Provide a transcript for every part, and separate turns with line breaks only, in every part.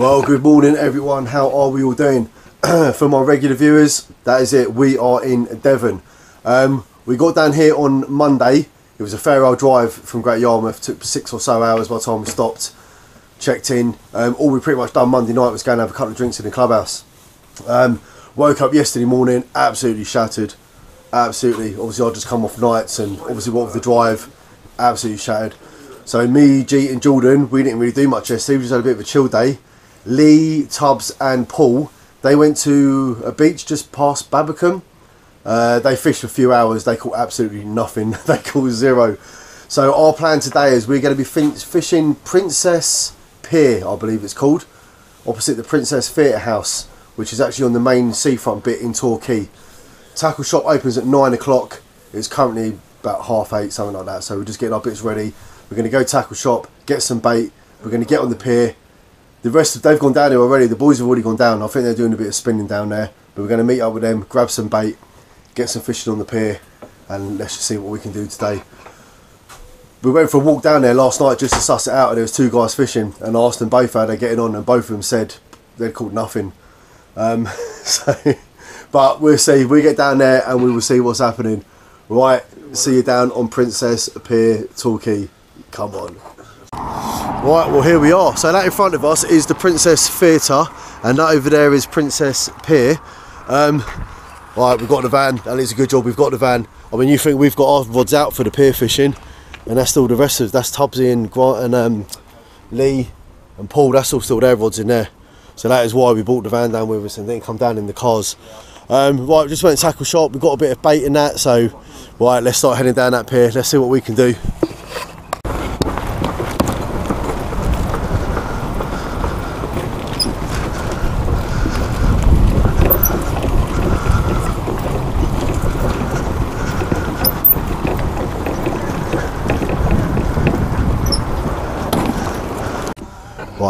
Well, good morning, everyone. How are we all doing? For my regular viewers, that is it. We are in Devon. Um, we got down here on Monday. It was a fair old drive from Great Yarmouth. Took six or so hours by the time we stopped, checked in. Um, all we pretty much done Monday night was going to have a couple of drinks in the clubhouse. Um, woke up yesterday morning, absolutely shattered. Absolutely. Obviously, I just come off nights, and obviously, what with the drive, absolutely shattered. So me, G, and Jordan, we didn't really do much yesterday. We just had a bit of a chill day. Lee, Tubbs, and Paul, they went to a beach just past Babbacombe. Uh, they fished for a few hours. They caught absolutely nothing. they caught zero. So our plan today is we're going to be fishing Princess Pier, I believe it's called, opposite the Princess Theatre House, which is actually on the main seafront bit in Torquay. Tackle shop opens at nine o'clock. It's currently about half eight, something like that. So we're just getting our bits ready. We're going to go tackle shop, get some bait. We're going to get on the pier. The rest of they've gone down there already. The boys have already gone down. I think they're doing a bit of spinning down there. But we're going to meet up with them, grab some bait, get some fishing on the pier, and let's just see what we can do today. We went for a walk down there last night just to suss it out, and there was two guys fishing, and I asked them both how they're getting on, and both of them said they'd caught nothing. Um, so, but we'll see. We get down there and we will see what's happening. Right, see you down on Princess Pier, Torquay. Come on. Right, well here we are. So that in front of us is the Princess Theatre, and that over there is Princess Pier. Um, right, we've got the van. That is a good job. We've got the van. I mean, you think we've got our rods out for the pier fishing, and that's still the rest of that's Tubbsy and Grant and um, Lee and Paul. That's all still their rods in there. So that is why we brought the van down with us and then come down in the cars. Um, right, just went tackle shop. We've got a bit of bait in that, so right, let's start heading down that pier. Let's see what we can do.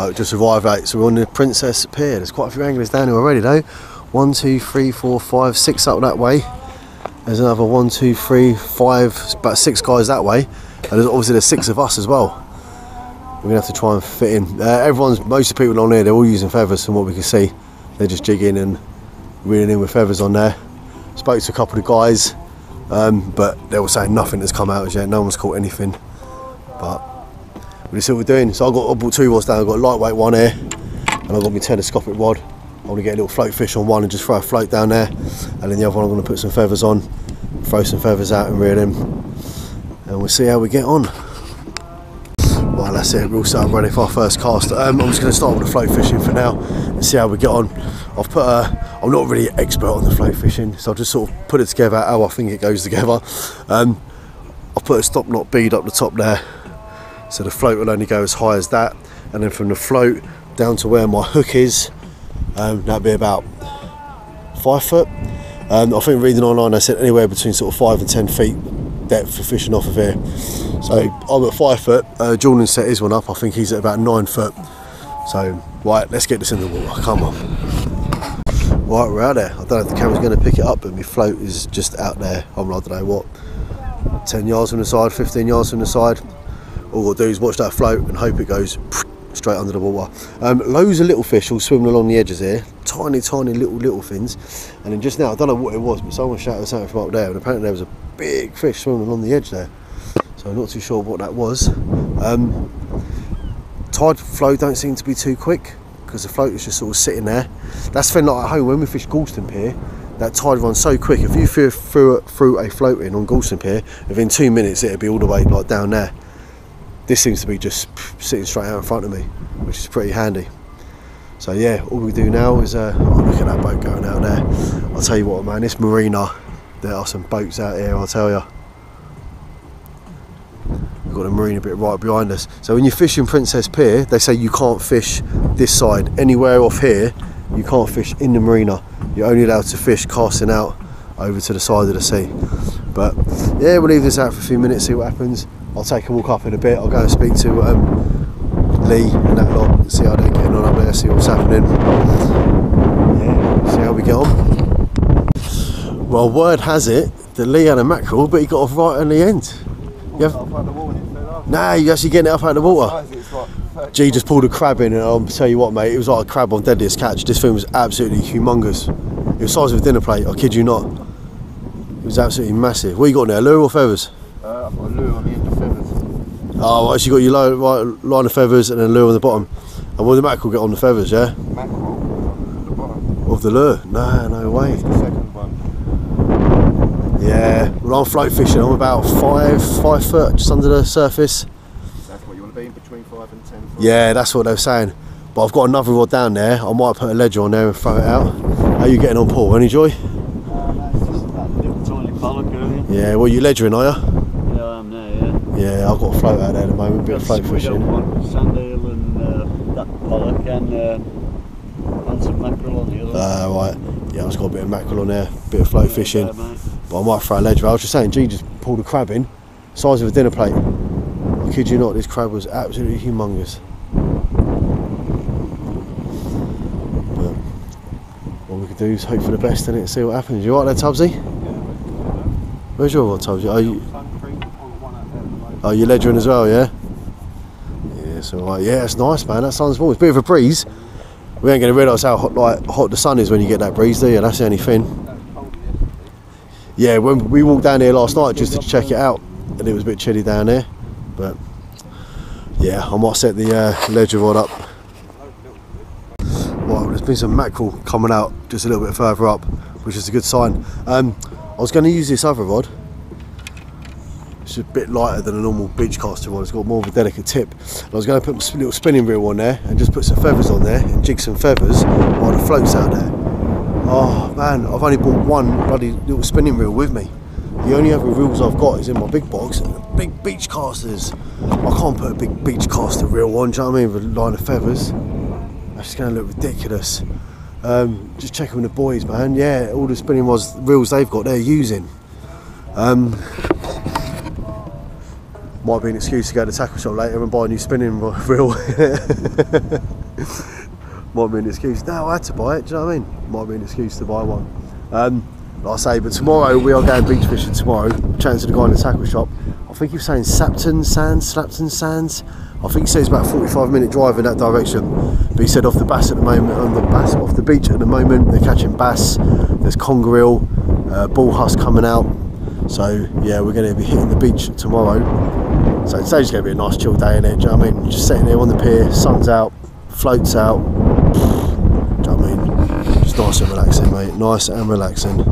Right, just arrived out. So we're on the Princess Pier. There's quite a few anglers down here already, though. One, two, three, four, five, six up that way. There's another one, two, three, five, about six guys that way. And there's obviously there's six of us as well. We're gonna have to try and fit in. Uh, everyone's, most of the people on here, they're all using feathers from what we can see. They're just jigging and reeling in with feathers on there. Spoke to a couple of guys, um, but they were saying nothing has come out as yet. No one's caught anything. But we'll see what we're doing. So I've got brought two rods down. I've got a lightweight one here, and I've got my telescopic rod. I want to get a little float fish on one and just throw a float down there, and then the other one I'm going to put some feathers on, throw some feathers out and reel in, and we'll see how we get on. Well, that's it. We'll start ready for our first cast. Um, I'm just going to start with the float fishing for now and see how we get on. I've put a, I'm not really expert on the float fishing, so I'll just sort of put it together how I think it goes together. Um, I've put a stop knot bead up the top there, so the float will only go as high as that, and then from the float down to where my hook is, um, that'd be about five foot. Um, I think reading online, I said anywhere between sort of five and ten feet depth for fishing off of here. So I'm at five foot. Uh, Jordan set his one up. I think he's at about nine foot. So right, let's get this in the water. Come on. Right, we're out there. I don't know if the camera's going to pick it up, but my float is just out there. I'm I don't know what, 10 yards from the side, 15 yards from the side. All to do is watch that float and hope it goes straight under the water. Um, loads of little fish all swimming along the edges here, tiny, tiny little little fins. And then just now, I don't know what it was, but someone shouted something from up there, and apparently there was a big fish swimming along the edge there. So I'm not too sure what that was. Um, tide flow don't seem to be too quick because the float is just sort of sitting there. That's the thing like at home when we fish Gorleston Pier, that tide runs so quick. If you threw, threw a float in on Gorleston Pier, within two minutes it'd be all the way like down there. This seems to be just sitting straight out in front of me, which is pretty handy. So yeah, all we do now is uh, oh, look at that boat going out there. I'll tell you what, man, this marina, there are some boats out here. I'll tell you. We've got a marina bit right behind us. So when you're fishing Princess Pier, they say you can't fish this side. Anywhere off here, you can't fish in the marina. You're only allowed to fish casting out over to the side of the sea. But yeah, we'll leave this out for a few minutes, see what happens. I'll take a walk up in a bit. I'll go and speak to um, Lee and that lot, see how they're getting on up there, see what's happening. Yeah, see how we get on. Well, word has it that Lee had a mackerel, but he got off right on the end. You have, nah, you actually getting it up out of the water. G just pulled a crab in, and I'll tell you what, mate, it was like a crab on Deadliest Catch. This thing was absolutely humongous. It was the size of a dinner plate, I kid you not. It was absolutely massive. What you got there, lure or feathers?
Uh, I've got a lure on the end.
Oh, right, so you got your right, line of feathers and then lure on the bottom. And will the mackerel get on the feathers, yeah?
Mackerel the bottom.
Of the lure? No, no way.
The second one.
Yeah, well, I'm float fishing. I'm about five, five foot just under the surface.
That's what you want to be in between five and ten. foot.
Yeah, that's what they were saying. But I've got another rod down there. I might put a ledger on there and throw it out. How you getting on, Paul? Any joy?
Uh, no, it's just that little tiny bollock earlier.
Yeah, well, you ledgering, are you?
Yeah, I am now, yeah.
Yeah, I've got a float out there at the moment. Bit of float fishing.
on one, sand eel and uh, that bollock and, uh, and some mackerel on the other.
Uh, right. Yeah, I've just got a bit of mackerel on there. Bit of float fishing.
Yeah, mate.
But I might throw a ledger. I was just saying, G just pulled a crab in, size of a dinner plate. I kid you not, this crab was absolutely humongous. But what we could do is hope for the best in it and see what happens. You alright there, Tubbsy? Where's your rod, Tubbsy? Are you, are you ledgering as well, yeah? Yeah, it's. Yeah, it's nice, man. That sun's warm. It's a bit of a breeze. We ain't going to realise how hot, like, hot the sun is when you get that breeze, do you? That's the only thing. Yeah, when we walked down here last night just to check it out, and it was a bit chilly down there. But yeah, I might set the uh, ledger rod up. Well, there's been some mackerel coming out just a little bit further up, which is a good sign. Um, I was going to use this other rod. It's a bit lighter than a normal beach caster rod. It's got more of a delicate tip. And I was going to put a little spinning reel on there and just put some feathers on there and jig some feathers while the float's out there. Oh man, I've only bought one bloody little spinning reel with me. The only other reels I've got is in my big box, big beach casters. I can't put a big beach caster reel on, do you know what I mean, with a line of feathers. That's going to look ridiculous. Um, just checking with the boys, man. Yeah, all the spinning reels they've got, they're using. Um, might be an excuse to go to the tackle shop later and buy a new spinning reel. might be an excuse. No, I had to buy it. Do you know what I mean? Might be an excuse to buy one. Um, like I say, but tomorrow we are going beach fishing. Tomorrow, chatting to the guy in the tackle shop. I think he was saying Sapton Sands, Slapton Sands. I think he says about a 45 minute drive in that direction. But he said off the bass at the moment, on the bass off the beach at the moment, they're catching bass. There's conger eel, uh, bull huss coming out. So yeah, we're going to be hitting the beach tomorrow. So today's going to be a nice chill day in it. Do you know what I mean? Just sitting there on the pier, sun's out, floats out. Do you know what I mean? Just nice and relaxing, mate. Nice and relaxing.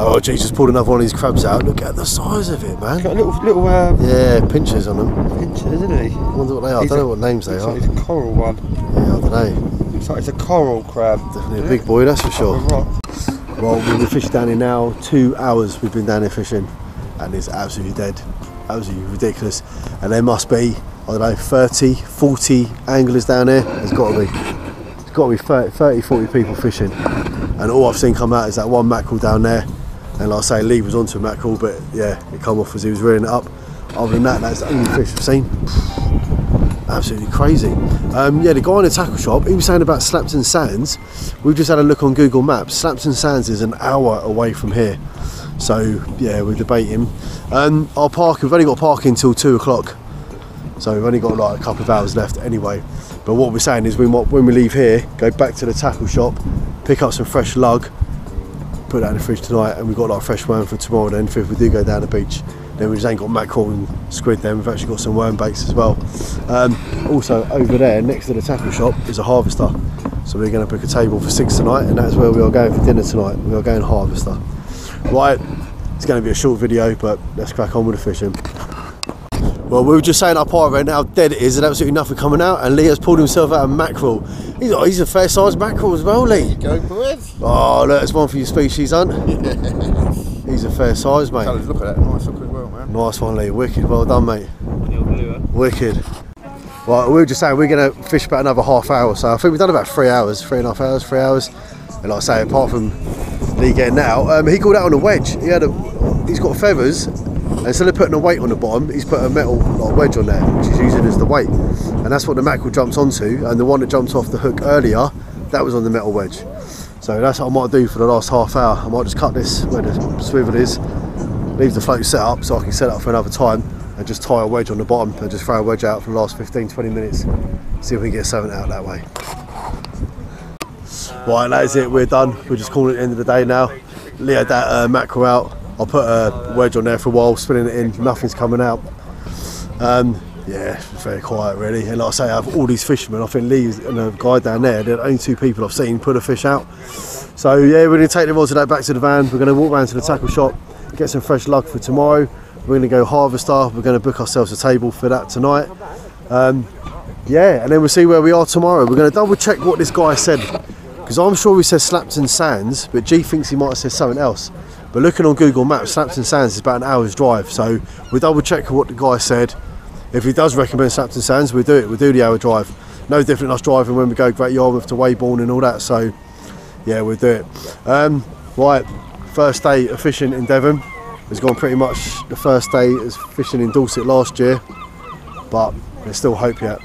Oh, Jesus, pulled another one of these crabs out. Look at the size of it, man.
Got a little, little uh,
Yeah, pinchers on them.
pinch, isn't he?
I wonder what they are. I don't
a-
know what names they are.
like it's a coral one.
Yeah, I don't know.
Looks like it's a coral crab.
Definitely a big boy, that's for sure. Well, we've been fishing down here now. Two hours we've been down here fishing, and it's absolutely dead. Absolutely ridiculous. And there must be, I don't know, 30, 40 anglers down here. There's got to be. There's got to be 30, 30, 40 people fishing. And all I've seen come out is that one mackerel down there. And like I say, Lee was onto a mackerel, but yeah, it come off as he was rearing it up. Other than that, that's the only fish I've seen. Absolutely crazy. Um, yeah, the guy in the tackle shop, he was saying about Slapton Sands. We've just had a look on Google Maps. Slapton Sands is an hour away from here. So yeah, we're debating. Um, our park, we've only got parking until two o'clock. So we've only got like a couple of hours left anyway. But what we're saying is we might, when we leave here, go back to the tackle shop, pick up some fresh lug, put that in the fridge tonight, and we've got like fresh worm for tomorrow. Then, if we do go down the beach, then we just ain't got mackerel and squid. Then we've actually got some worm baits as well. Um, also, over there next to the tackle shop is a harvester, so we're going to book a table for six tonight, and that's where we are going for dinner tonight. We are going harvester. Right, it's going to be a short video, but let's crack on with the fishing. Well, we were just saying up high right now, dead it is, and absolutely nothing coming out. And Lee has pulled himself out of mackerel. He's, oh, he's a fair sized mackerel as well, Lee.
Go boys.
Oh, look, it's one for your species, hunt. He's a fair size, mate.
Look at that. Nice look as well, man.
Nice one, Lee. Wicked. Well done, mate.
On your lure.
Wicked. Well, we were just saying we're going to fish about another half hour. So I think we've done about three hours, three and a half hours, three hours. And like I say, apart from Lee getting out, um, he called out on a wedge. He had a, he's got feathers. And instead of putting a weight on the bottom, he's put a metal like, wedge on there, which he's using as the weight. And that's what the mackerel jumps onto. And the one that jumped off the hook earlier, that was on the metal wedge. So that's what I might do for the last half hour. I might just cut this where the swivel is, leave the float set up so I can set up for another time. and just tie a wedge on the bottom and just throw a wedge out for the last 15 20 minutes see if we can get something out that way right that is it we're done we're just calling it the end of the day now had that uh, mackerel out I'll put a wedge on there for a while spinning it in nothing's coming out um, yeah, very quiet really. And like I say, I have all these fishermen. I think Lee and a guy down there, they're the only two people I've seen put a fish out. So yeah, we're to take the rods of that back to the van. We're to walk around to the tackle shop, get some fresh lug for tomorrow. We're going to go harvest up. We're going to book ourselves a table for that tonight. Um, yeah, and then we'll see where we are tomorrow. We're going to double check what this guy said because I'm sure he says Slapton Sands, but G thinks he might have said something else. But looking on Google Maps, Slapton Sands is about an hour's drive. So we'll double check what the guy said. If he does recommend Slapton Sands, we'll do it. We'll do the hour drive. No different than us driving when we go Great Yarmouth to Weybourne and all that. So yeah, we'll do it. Um, right, first day of fishing in Devon It's gone pretty much the first day as fishing in Dorset last year, but there's still hope yet.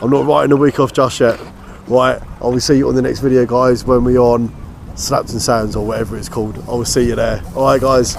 I'm not writing the week off just yet. Right, I will see you on the next video, guys, when we're on Slapton Sands or whatever it's called. I will see you there. All right, guys.